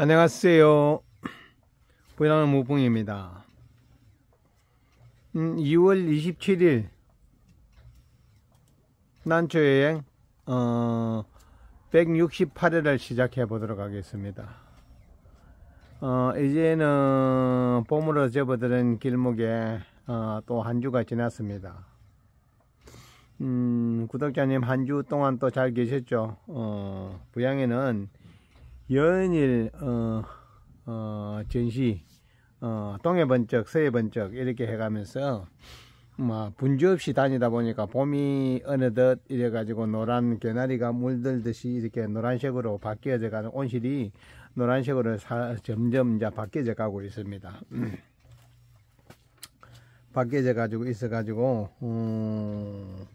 안녕하세요. 부양은 무풍입니다. 음, 2월 27일 난초 여행 어, 168회를 시작해 보도록 하겠습니다. 어, 이제는 봄으로 접어드는 길목에 어, 또 한 주가 지났습니다. 음, 구독자님 한 주 동안 또 잘 계셨죠? 어, 부양에는 연일 어, 어, 전시 어, 동해 번쩍 서해 번쩍 이렇게 해가면서 뭐 분주 없이 다니다 보니까 봄이 어느덧 이래 가지고 노란 개나리가 물들듯이 이렇게 노란색으로 바뀌어져 가는 온실이 노란색으로 사, 점점 이제 바뀌어져 가고 있습니다. 음. 바뀌어져 가지고 있어 가지고 음,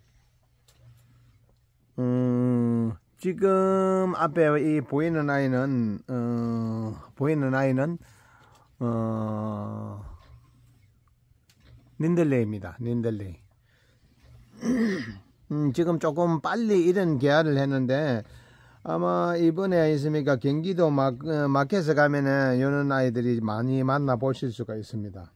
음, 지금 앞에 이 보이는 아이는 어, 보이는 아이는 어, 닌들레입니다. 닌들레. 음, 지금 조금 빨리 이런 개화를 했는데 아마 이번에 있습니까 경기도 마, 어, 마켓에 가면은 이런 아이들이 많이 만나 보실 수가 있습니다.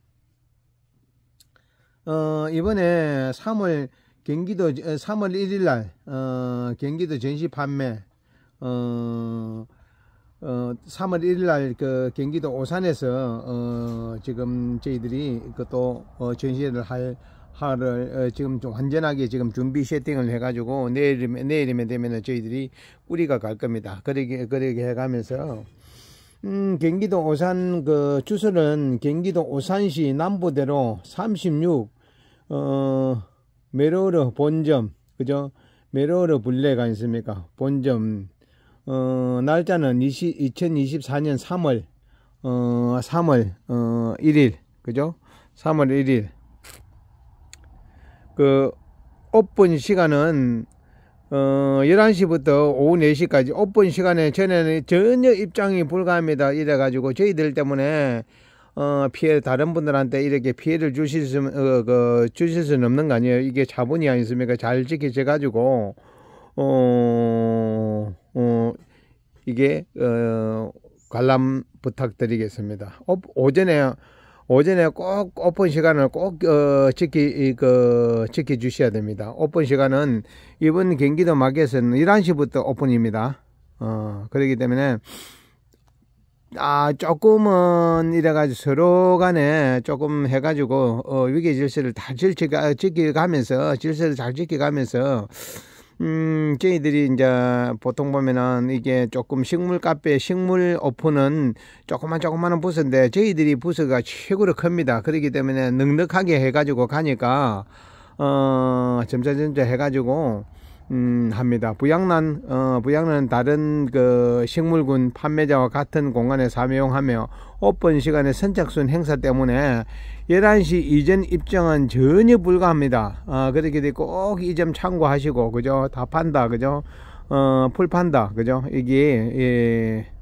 어, 이번에 3월 경기도 3월 1일 날 어, 경기도 전시 판매 어, 어, 3월 1일 날 그 경기도 오산에서 어, 지금 저희들이 그또 어, 전시를 할 하를 어, 지금 좀 완전하게 지금 준비 세팅을 해가지고 내일이면 내일이면 되면은 저희들이 뿌리가 갈 겁니다. 그러게 그러게 해가면서 음, 경기도 오산 그 주소는 경기도 오산시 남부대로 36 어. 메로르 본점 그죠? 메로르 블레가 있습니까? 본점. 어 날짜는 20, 2024년 3월 어 3월 어 1일 그죠? 3월 1일. 그 오픈 시간은 어 11시부터 오후 4시까지 오픈 시간에 전에는 전혀 입장이 불가합니다. 이래 가지고 저희들 때문에 어, 피해 다른 분들한테 이렇게 피해를 주실 수 어, 그, 주실 수는 없는 거 아니에요. 이게 기본이 아니습니까? 잘 지켜져 가지고 어, 어, 이게 어, 관람 부탁드리겠습니다. 오, 오전에 오전에 꼭 오픈 시간을 꼭 어, 지키 그 지켜 주셔야 됩니다. 오픈 시간은 이번 경기도 마켓은 11시부터 오픈입니다. 어, 그렇기 때문에 아, 조금은 이래가지고 서로 간에 조금 해가지고, 어, 위계 질서를 다 지키가, 지켜가면서, 질서를 잘 지켜가면서, 음, 저희들이 이제 보통 보면은 이게 조금 식물 카페, 식물 오픈은 조그만 조그마한 부서인데 저희들이 부서가 최고로 큽니다. 그렇기 때문에 넉넉하게 해가지고 가니까, 어, 점차 점차 해가지고, 음, 합니다. 부양란, 어, 부양란 다른 그 식물군 판매자와 같은 공간에 사용하며 오픈 시간에 선착순 행사 때문에 11시 이전 입장은 전혀 불가합니다. 어, 그렇게 꼭 이 점 참고하시고, 그죠? 다 판다, 그죠? 어, 풀 판다, 그죠? 이게, 예.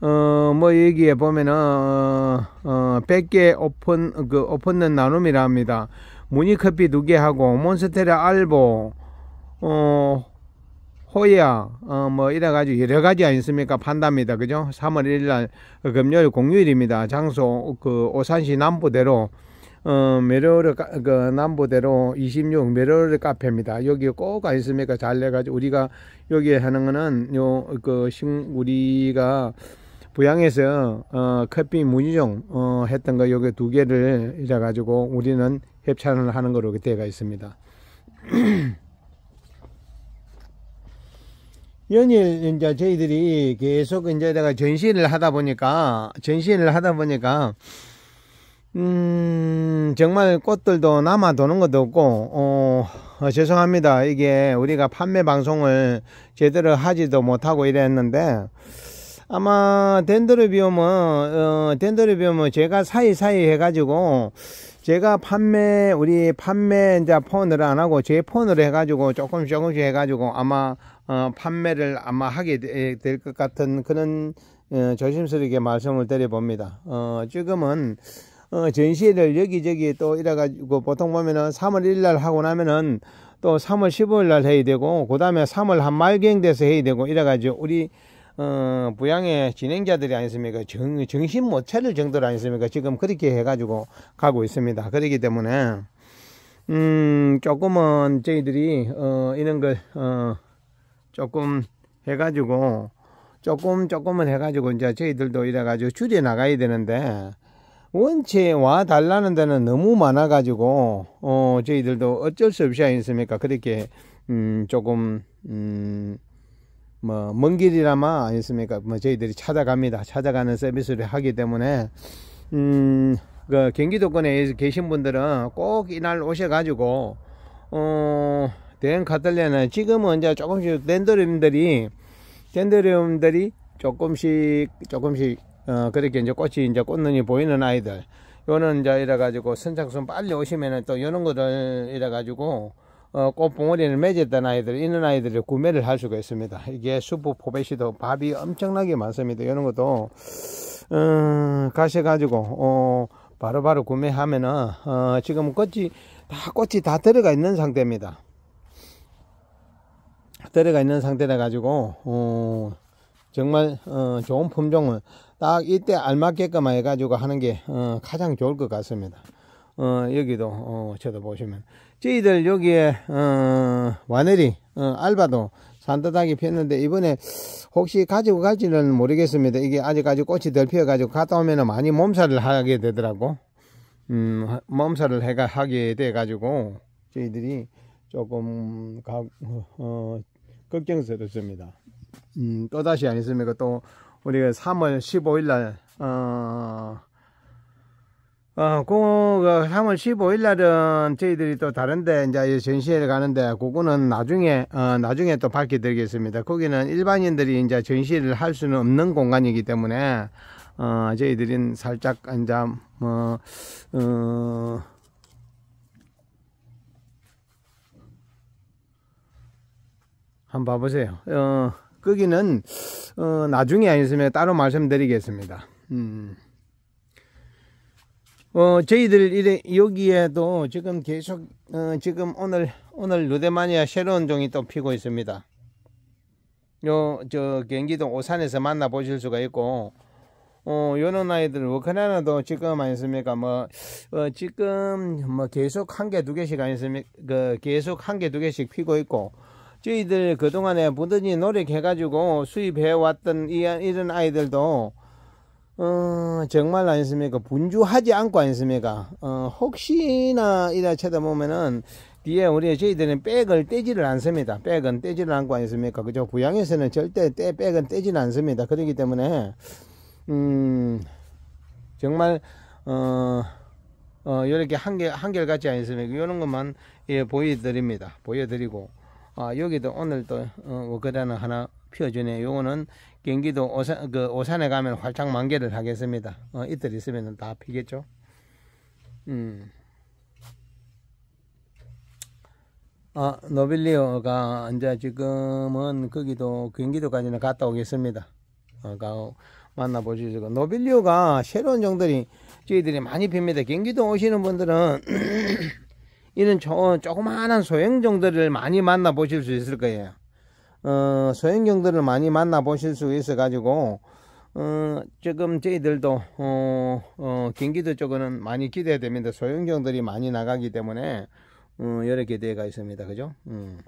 어, 뭐, 여기에 보면은, 어, 어, 100개 오픈, 그, 오픈는 나눔이라 합니다. 무늬 커피 두 개 하고, 몬스테라 알보, 어, 호야, 어, 뭐, 이래 가지고 여러 가지 아니습니까? 판답니다. 그죠? 3월 1일 날, 금요일 공휴일입니다. 장소, 그, 오산시 남부대로, 어, 메로르, 그, 남부대로 26 메로르 카페입니다. 여기 꼭 아니습니까? 잘 내가지고, 우리가 여기 하는 거는, 요, 그, 식, 우리가, 부양에서 어, 커피 문의종 어, 했던 거 요게 두 개를 이래 가지고 우리는 협찬을 하는 거로 되어 있습니다. 연일 이제 저희들이 계속 이제 내가 전시를 하다 보니까 전시를 하다 보니까 음 정말 꽃들도 남아 도는 것도 없고 어, 어, 죄송합니다 이게 우리가 판매 방송을 제대로 하지도 못하고 이랬는데 아마 덴드로비움은 어, 덴드로비움은 제가 사이사이 해가지고 제가 판매 우리 판매 이제 폰을 안 하고 제 폰으로 해가지고 조금씩 조금씩 해가지고 아마 어, 판매를 아마 하게 될 것 같은 그런 어, 조심스럽게 말씀을 드려봅니다. 어, 지금은 어, 전시를 여기저기 또 이래가지고 보통 보면은 3월 1일 날 하고 나면은 또 3월 15일 날 해야 되고 그 다음에 3월 한 말경 돼서 해야 되고 이래가지고 우리 어, 부양의 진행자들이 아니습니까? 정, 정신 못 차릴 정도로 아니습니까? 지금 그렇게 해가지고 가고 있습니다. 그렇기 때문에, 음, 조금은 저희들이, 어, 이런 걸, 어, 조금 해가지고, 조금, 조금은 해가지고, 이제 저희들도 이래가지고 줄여 나가야 되는데, 원체 와 달라는 데는 너무 많아가지고, 어, 저희들도 어쩔 수 없이 아니습니까? 그렇게, 음, 조금, 음, 뭐, 먼 길이라마 아니습니까? 뭐, 저희들이 찾아갑니다. 찾아가는 서비스를 하기 때문에, 음, 그, 경기도권에 계신 분들은 꼭 이날 오셔가지고, 어, 대형 카틀레는 지금은 이제 조금씩 랜더림들이, 랜더림들이 조금씩, 조금씩, 어, 그렇게 이제 꽃이 이제 꽃눈이 보이는 아이들, 요는 이제 이래 가지고 선착순 빨리 오시면은 또 요런 거를 이래 가지고, 어, 꽃봉오리를 맺었던 아이들, 있는 아이들을 구매를 할 수가 있습니다. 이게 수프 포베시도 밥이 엄청나게 많습니다. 이런 것도, 어, 가셔가지고, 어, 바로바로 바로 구매하면은, 어, 지금 꽃이, 다 꽃이 다 들어가 있는 상태입니다. 들어가 있는 상태라 가지고, 어, 정말, 어, 좋은 품종을 딱 이때 알맞게끔 해가지고 하는 게, 어, 가장 좋을 것 같습니다. 어, 여기도, 어, 저도 보시면. 저희들 여기에, 어, 와네리, 어, 알바도 산뜻하게 폈는데, 이번에 혹시 가지고 갈지는 모르겠습니다. 이게 아직까지 꽃이 덜 피어가지고 갔다 오면 많이 몸살을 하게 되더라고. 음, 몸살을 해가, 하게 돼가지고, 저희들이 조금, 가, 어, 걱정스럽습니다. 음, 또다시 아니습니까? 또, 우리가 3월 15일 날, 어, 어, 그, 3월 15일 날은 저희들이 또 다른데 이제 전시회를 가는데, 그거는 나중에, 어, 나중에 또 밝혀드리겠습니다. 거기는 일반인들이 이제 전시를 할 수는 없는 공간이기 때문에, 어, 저희들은 살짝 이제, 뭐, 어, 한번 봐보세요. 어, 거기는, 어, 나중에 아니으면 따로 말씀드리겠습니다. 음. 어, 저희들 이래, 여기에도 지금 계속, 어, 지금 오늘, 오늘 루데마니아 새로운 종이 또 피고 있습니다. 요, 저, 경기도 오산에서 만나보실 수가 있고, 어, 요런 아이들, 워크나나도 지금 아니습니까? 뭐, 어, 지금, 뭐, 계속 한 개, 두 개씩 아니습니까? 그, 계속 한 개, 두 개씩 피고 있고, 저희들 그동안에 부단히 노력해가지고 수입해왔던 이, 이런 아이들도, 어, 정말 아니습니까? 분주하지 않고 아니습니까? 어, 혹시나 이래 쳐다보면은 뒤에 우리 저희들은 백을 떼지를 않습니다. 백은 떼지를 않고 아니습니까? 그죠? 부양에서는 절대 떼, 백은 떼지는 않습니다. 그렇기 때문에, 음, 정말, 어, 어, 이렇게 한결, 한결같지 않습니까? 이런 것만, 예, 보여드립니다. 보여드리고, 아, 여기도 오늘 또, 어, 워크단을 하나 피워주네. 요거는 경기도 오산, 그 오산에 가면 활짝 만개를 하겠습니다. 어, 이틀 있으면 다 피겠죠. 음. 아, 노빌리오가 이제 지금은 거기도 경기도까지는 갔다 오겠습니다. 어, 가, 만나보시죠. 노빌리오가 새로운 종들이 저희들이 많이 핍니다. 경기도 오시는 분들은 이런 조, 조그마한 소형 종들을 많이 만나보실 수 있을 거예요. 어, 소형경들을 많이 만나 보실 수 있어 가지고 어, 조금 저희들도 어, 어, 경기도 쪽은 많이 기대됩니다. 소형경들이 많이 나가기 때문에 어, 여러 개대가 있습니다. 그죠? 음.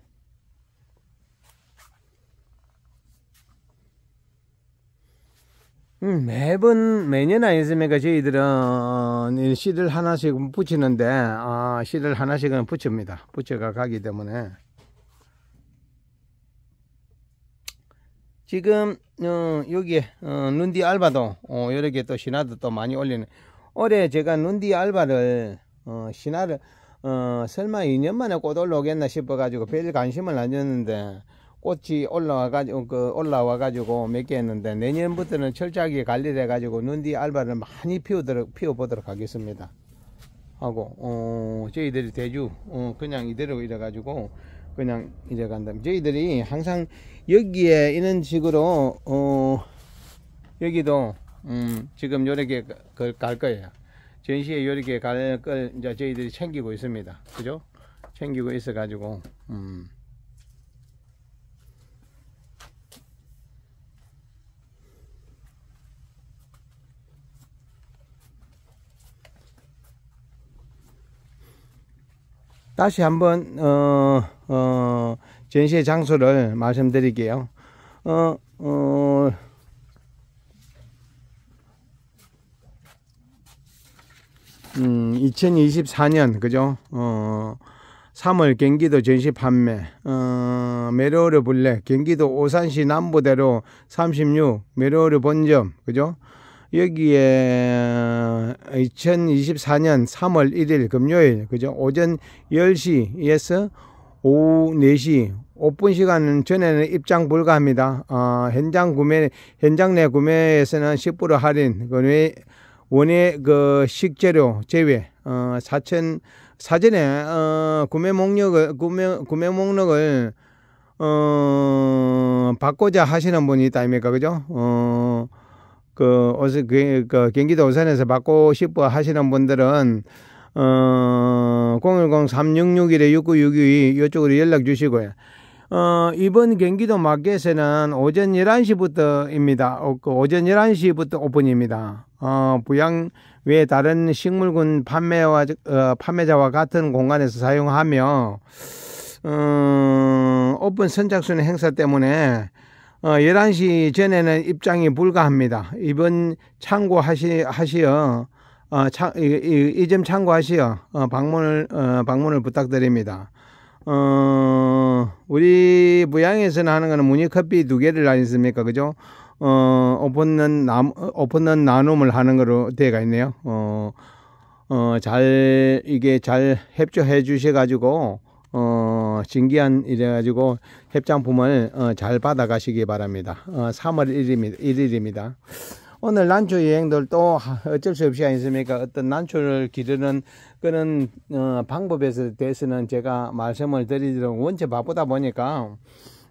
음, 매번 매년 아니습니까 저희들은 씨를 하나씩 붙이는데 아, 씨를 하나씩은 붙입니다 붙여가 가기 때문에 지금 어, 여기에 어, 눈디 알바도 어, 여러 개 또 신화도 또 많이 올리는 올해 제가 눈디 알바를 어, 신화를 어, 설마 2년 만에 꽃 올라오겠나 싶어 가지고 별 관심을 안 줬는데 꽃이 올라와 가지고 그 올라와 가지고 몇 개 했는데 내년부터는 철저하게 관리를 해 가지고 눈디 알바를 많이 피우도록 피워 보도록 하겠습니다. 하고 어, 저희들이 대주 어, 그냥 이대로 이래 가지고 그냥 이래 간다. 저희들이 항상 여기에 이런 식으로 어 여기도 음 지금 요렇게 갈 거예요. 전시에 요렇게 갈 걸 이제 저희들이 챙기고 있습니다. 그죠? 챙기고 있어 가지고 음. 다시 한번 어, 어, 전시의 장소를 말씀드릴게요. 어, 어, 음, 2024년 그죠? 어, 3월 경기도 전시 판매 어, 메로르 블랙 경기도 오산시 남부대로 36 메로르 본점 그죠? 여기에 2024년 3월 1일 금요일 그죠 오전 10시에서 오후 4시 오픈 시간은 전에는 입장 불가합니다. 어, 현장 구매 현장 내 구매에서는 10% 할인 그 원예 그 식재료 제외 어, 4천 사전에 어, 구매 목록을 구매 구매 목록을 어, 바꾸자 하시는 분이 있다 아닙니까 그죠? 어, 그, 어서, 그, 그, 경기도 오산에서 받고 싶어 하시는 분들은, 어, 010-366-6962 이쪽으로 연락 주시고요. 어, 이번 경기도 마켓에는 오전 11시부터입니다. 어, 그 오전 11시부터 오픈입니다. 어, 부양 외 다른 식물군 판매와, 어, 판매자와 같은 공간에서 사용하며, 어, 오픈 선착순 행사 때문에 어, 11시 전에는 입장이 불가합니다. 이번 참고하시, 하시어, 어, 이점 참고하시어, 어, 방문을, 어, 방문을 부탁드립니다. 어, 우리 부양에서는 하는 거는 무늬 커피 두 개를 아니습니까? 그죠? 어, 오픈런, 남, 오픈런 나눔을 하는 거로 되어가 있네요. 어, 어, 잘, 이게 잘 협조해 주셔가지고, 어, 신기한 이래가지고 협장품을 어, 잘 받아가시기 바랍니다. 어, 3월 1일입니다. 1일입니다. 오늘 난초 여행들 또 어쩔 수 없이 아니습니까? 어떤 난초를 기르는 그런 어, 방법에 대해서는 제가 말씀을 드리도록 원체 바쁘다 보니까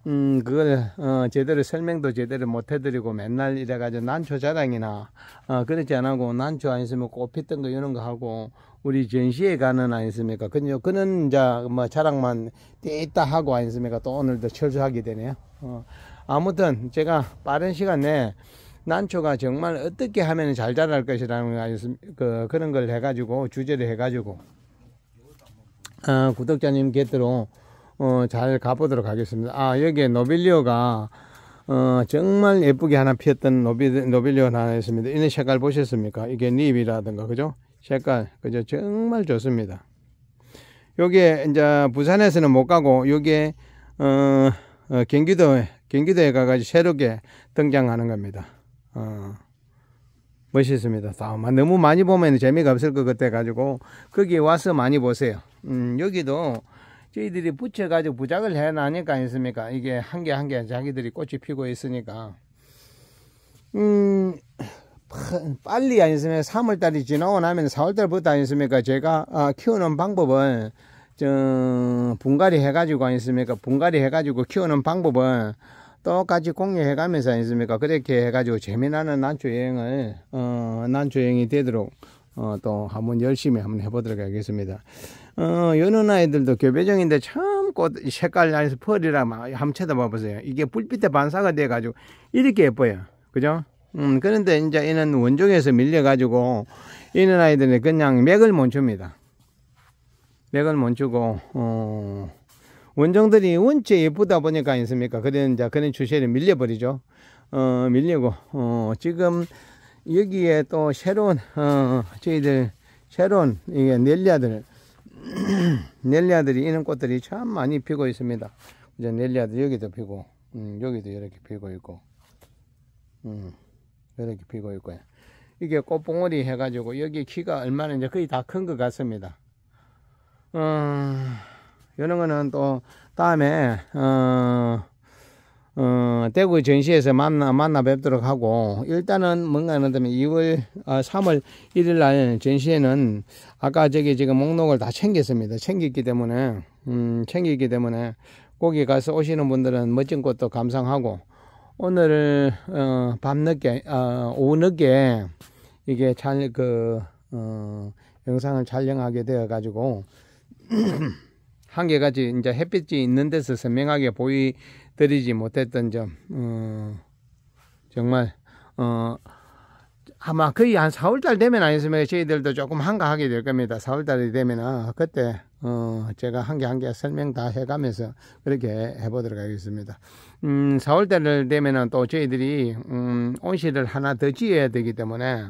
음, 그걸, 어, 제대로 설명도 제대로 못 해드리고 맨날 이래가지고 난초 자랑이나, 어, 그렇지 않고 난초 아니으면 꽃 피던 거 이런 거 하고, 우리 전시회 가는 아니습니까? 그요, 그는 이제 뭐 자랑만 떼있다 하고 아니습니까? 또 오늘도 철수하게 되네요. 어, 아무튼 제가 빠른 시간 내에 난초가 정말 어떻게 하면 잘 자랄 것이라는 그, 그런 걸 해가지고, 주제를 해가지고, 어, 구독자님 곁으로 어, 잘 가보도록 하겠습니다. 아, 여기에 노빌리오가 어, 정말 예쁘게 하나 피었던 노비, 노빌리오가 하나 있습니다. 이런 색깔 보셨습니까? 이게 닙이라든가, 그죠? 색깔, 그죠? 정말 좋습니다. 여기에 이제 부산에서는 못 가고, 여기에, 어, 어 경기도에, 경기도에 가가지고 새롭게 등장하는 겁니다. 어, 멋있습니다. 너무 많이 보면 재미가 없을 것 같아 가지고, 거기 와서 많이 보세요. 음, 여기도 저희들이 붙여가지고 부작을 해놔니까 아니습니까? 이게 한 개 한 개 자기들이 꽃이 피고 있으니까. 음, 빨리 아니습니까? 3월달이 지나고 나면 4월달부터 아니습니까? 제가 아, 키우는 방법을 저 분갈이 해가지고 아니습니까? 분갈이 해가지고 키우는 방법을 똑같이 공유해 가면서 아니습니까? 그렇게 해가지고 재미나는 난초 여행을 어, 난초 여행이 되도록 어, 또 한번 열심히 한번 해보도록 하겠습니다. 어, 여는 아이들도 교배정인데 참 꽃 색깔 안에서 펄이라 막 한번 쳐다봐 보세요. 이게 불빛에 반사가 돼 가지고 이렇게 예뻐요. 그죠? 음, 그런데 이제 이는 원종에서 밀려 가지고 이는 아이들은 그냥 맥을 못 줍니다. 맥을 못 주고, 어, 원종들이 원체 예쁘다 보니까 아니습니까? 그런 이제 그런 추세를 밀려 버리죠. 어, 밀리고, 어, 지금 여기에 또 새로운, 어, 저희들 새로운 이게 넬리아들, 넬리아들이 이런 꽃들이 참 많이 피고 있습니다. 이제 넬리아들 여기도 피고, 음, 여기도 이렇게 피고 있고, 음, 이렇게 피고 있고요. 이게 꽃봉오리 해가지고 여기 키가 얼마나 이제 거의 다 큰 것 같습니다. 어, 이런 거는 또 다음에, 어, 어, 대구 전시에서 만나, 만나 뵙도록 하고, 일단은 뭔가 하면 2월, 아, 3월 1일 날 전시회는 아까 저기 지금 목록을 다 챙겼습니다. 챙겼기 때문에, 음, 챙겼기 때문에 거기 가서 오시는 분들은 멋진 곳도 감상하고, 오늘, 어, 밤 늦게, 어, 오후 늦게 이게 잘, 그, 어, 영상을 촬영하게 되어가지고, 한개가지 이제 햇빛이 있는 데서 선명하게 보이 드리지 못했던 점, 어, 정말, 어, 아마 거의 한 4월달 되면 아니었으면 저희들도 조금 한가하게 될 겁니다. 4월달이 되면은 그때 어 제가 한 개 한 개 설명 다 해가면서 그렇게 해보도록 하겠습니다. 음 4월달 되면은 또 저희들이 음 온실을 하나 더 지어야 되기 때문에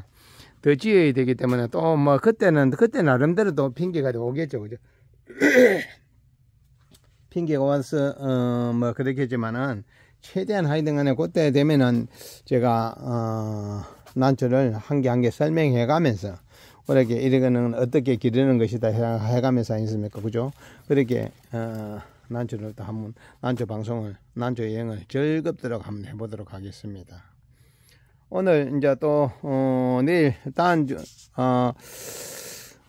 더 지어야 되기 때문에 또 뭐 그때는 그때 나름대로 또 핑계가 오겠죠, 그죠? 핑계가 와서 어 뭐 그렇겠지만은 최대한 하여튼간에 그때 되면은 제가 어 난초를 한 개 한 개 설명해 가면서 그렇게 이러거는 어떻게 기르는 것이다 해가면서 아니습니까? 그죠? 그렇게 어 난초를 또 한번 난초 방송을 난초 여행을 즐겁도록 한번 해보도록 하겠습니다. 오늘 이제 또 어, 내일 다음 주어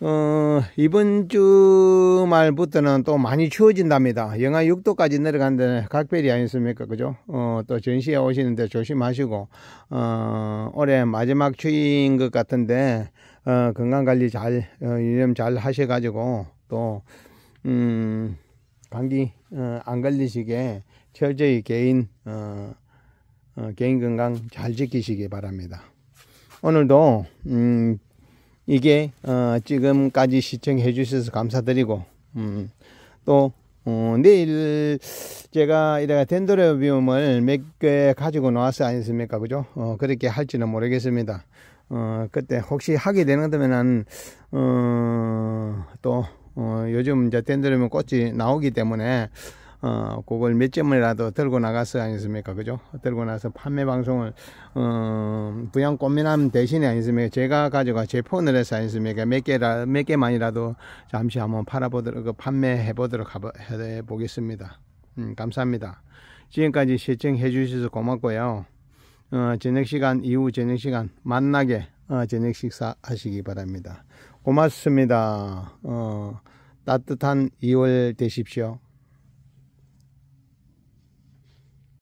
어, 이번 주 말부터는 또 많이 추워진답니다. 영하 6도까지 내려간데 각별이 아니습니까? 그죠? 어, 또 전시에 오시는데 조심하시고, 어, 올해 마지막 추위인 것 같은데, 어, 건강관리 잘, 어, 유념 잘 하셔가지고, 또, 음, 감기, 어, 안 걸리시게 철저히 개인, 어, 어, 개인 건강 잘 지키시기 바랍니다. 오늘도, 음, 이게 어, 지금까지 시청해 주셔서 감사드리고 음, 또 어, 내일 제가 이래가 덴드로비움을 몇 개 가지고 나왔어 아니습니까? 그죠? 어, 그렇게 할지는 모르겠습니다. 어, 그때 혹시 하게 되는 거면은 어, 또 어, 요즘 이제 덴드로비움 꽃이 나오기 때문에 어, 그걸 몇 점이라도 들고 나갔어 아니습니까? 그죠? 들고 나서 판매 방송을, 어, 부양 꽃미남 대신에 아니습니까? 제가 가져가 제 폰을 해서 아니습니까? 몇 개라, 몇 개만이라도 잠시 한번 팔아보도록, 그 판매해 보도록 해 보겠습니다. 음, 감사합니다. 지금까지 시청해 주셔서 고맙고요. 어, 저녁 시간, 이후 저녁 시간 만나게, 어, 저녁 식사 하시기 바랍니다. 고맙습니다. 어, 따뜻한 2월 되십시오.